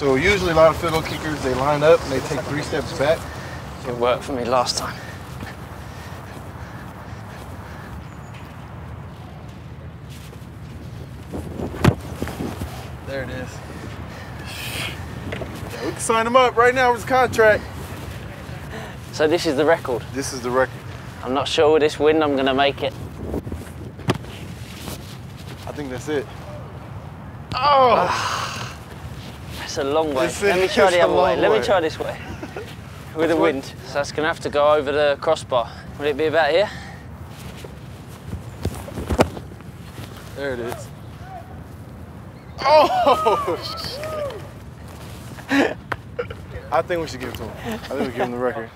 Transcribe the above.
So usually a lot of field goal kickers, they line up and they take three steps back. It worked for me last time. There it is. Yeah, we can sign him up right now with his contract. So this is the record. This is the record. I'm not sure with this wind I'm gonna make it. I think that's it. Oh! Ah. It's a long way. It's- Let me try the other way. long Let me try this way. With the wind. So that's gonna have to go over the crossbar. Would it be about here? There it is. Oh! shit. I think we should give it to him. I think we give him the record.